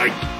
Bye.